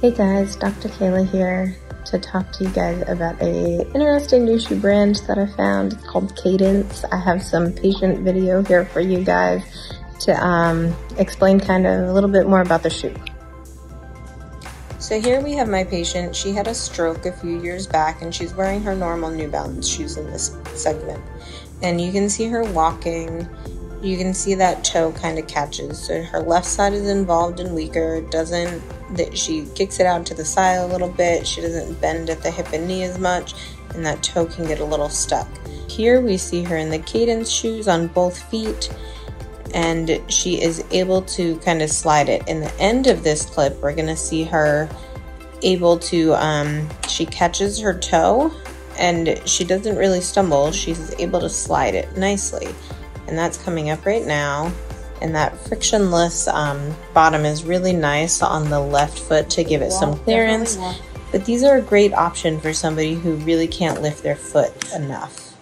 Hey guys, Dr. Kala here to talk to you guys about a interesting new shoe brand that I found. It's called Cadense. I have some patient video here for you guys to um, explain kind of a little bit more about the shoe. So here we have my patient. She had a stroke a few years back and she's wearing her normal New Balance shoes in this segment. And you can see her walking you can see that toe kind of catches. So her left side is involved and weaker. Doesn't that she kicks it out to the side a little bit. She doesn't bend at the hip and knee as much, and that toe can get a little stuck. Here we see her in the Cadense shoes on both feet, and she is able to kind of slide it. In the end of this clip, we're gonna see her able to. Um, she catches her toe, and she doesn't really stumble. She's able to slide it nicely and that's coming up right now. And that frictionless um, bottom is really nice on the left foot to give it some clearance. But these are a great option for somebody who really can't lift their foot enough.